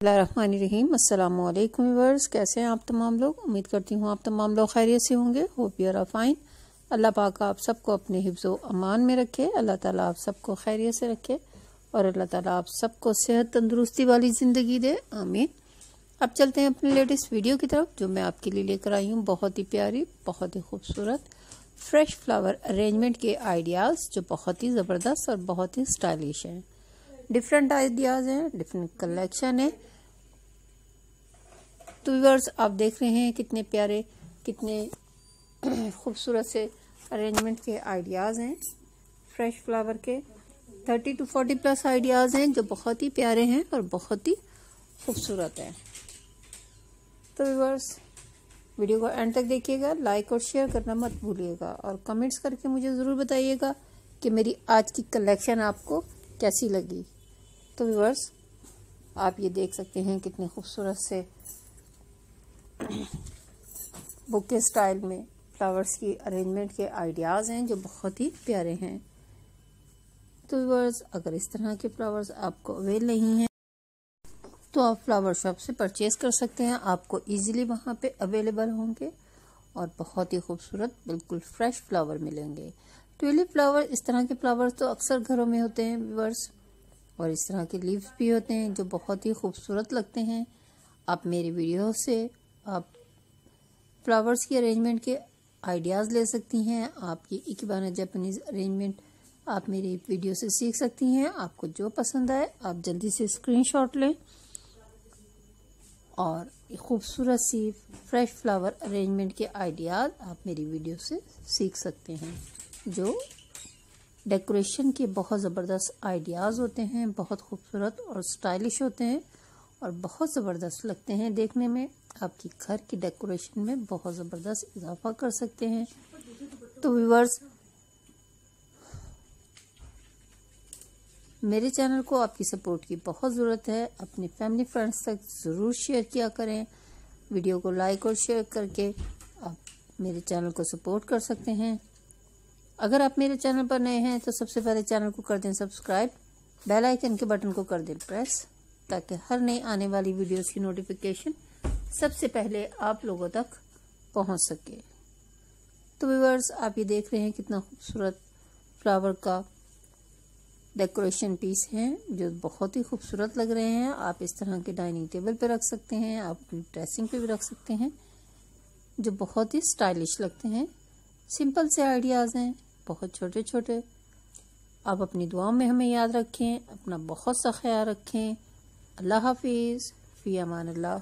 अस्सलाम वालेकुम कैसे हैं आप तमाम लोग? उम्मीद करती हूँ आप तमाम लोग खैरियत से होंगे। Hope your are fine. Allah पाक आप सबको अपने हिफ्ज़ अमान में रखे, अल्लाह ताला आप सबको खैरियत से रखे और अल्लाह ताला आप सबको सेहत तंदुरुस्ती वाली ज़िंदगी दे। आमीन। अब चलते हैं अपने लेटेस्ट वीडियो की तरफ़, जो मैं आपके लिए लेकर आई हूँ। बहुत ही प्यारी, बहुत ही खूबसूरत, फ्रेश फ्लावर अरेंजमेंट के आइडियाज़, जो बहुत ही ज़बरदस्त और बहुत ही स्टाइलिश हैं। डिफरेंट आइडियाज़ हैं डिफरेंट कलेक्शन है। तो व्यूअर्स आप देख रहे हैं कितने प्यारे, कितने खूबसूरत से अरेंजमेंट के आइडियाज़ हैं फ्रेश फ्लावर के। Thirty two forty plus ideas हैं जो बहुत ही प्यारे हैं और बहुत ही खूबसूरत हैं। तो व्यूअर्स वीडियो को एंड तक देखिएगा लाइक और शेयर करना मत भूलिएगा और कमेंट्स करके मुझे ज़रूर बताइएगा कि मेरी आज की कलेक्शन आपको कैसी लगी। तो व्यूअर्स आप ये देख सकते हैं कितने खूबसूरत से बुके स्टाइल में फ्लावर्स की अरेंजमेंट के आइडियाज़ हैं जो बहुत ही प्यारे हैं। तो व्यूअर्स अगर इस तरह के फ्लावर्स आपको अवेल नहीं हैं तो आप फ्लावर शॉप से परचेज कर सकते हैं। आपको इजीली वहाँ पे अवेलेबल होंगे और बहुत ही खूबसूरत, बिल्कुल फ्रेश फ्लावर मिलेंगे। ट्यूलिप फ्लावर इस तरह के फ्लावर्स तो अक्सर घरों में होते हैं व्यूअर्स और इस तरह के लीव्स भी होते हैं जो बहुत ही खूबसूरत लगते हैं। आप मेरी वीडियो से, आप फ्लावर्स की अरेंजमेंट के आइडियाज़ ले सकती हैं, आपकी इकबाना जापानीज़ अरेंजमेंट आप मेरी वीडियो से सीख सकती हैं। आपको जो पसंद आए, आप जल्दी से स्क्रीनशॉट लें। और खूबसूरत सी फ्रेश फ्लावर अरेंजमेंट के आइडियाज़ आप मेरी वीडियो से सीख सकते हैं, जो डेकोरेशन के बहुत ज़बरदस्त आइडियाज़ होते हैं, बहुत खूबसूरत और स्टाइलिश होते हैं और बहुत ज़बरदस्त लगते हैं देखने में। आपकी घर की डेकोरेशन में बहुत ज़बरदस्त इजाफा कर सकते हैं। तो व्यूवर्स मेरे चैनल को आपकी सपोर्ट की बहुत ज़रूरत है। अपने फैमिली फ्रेंड्स तक ज़रूर शेयर किया करें। वीडियो को लाइक और शेयर करके आप मेरे चैनल को सपोर्ट कर सकते हैं। अगर आप मेरे चैनल पर नए हैं तो सबसे पहले चैनल को कर दें सब्सक्राइब, बेल आइकन के बटन को कर दें प्रेस, ताकि हर नई आने वाली वीडियोस की नोटिफिकेशन सबसे पहले आप लोगों तक पहुँच सके। तो व्यूवर्स आप ये देख रहे हैं कितना खूबसूरत फ्लावर का डेकोरेशन पीस है, जो बहुत ही खूबसूरत लग रहे हैं। आप इस तरह के डाइनिंग टेबल पर रख सकते हैं, आप ड्रेसिंग पे भी रख सकते हैं, जो बहुत ही स्टाइलिश लगते हैं। सिंपल से आइडियाज़ हैं। बहुत छोटे छोटे आप अपनी दुआओं में हमें याद रखें, अपना बहुत सा ख्याल रखें। अल्लाह हाफिज़। फ़ी अमान अल्लाह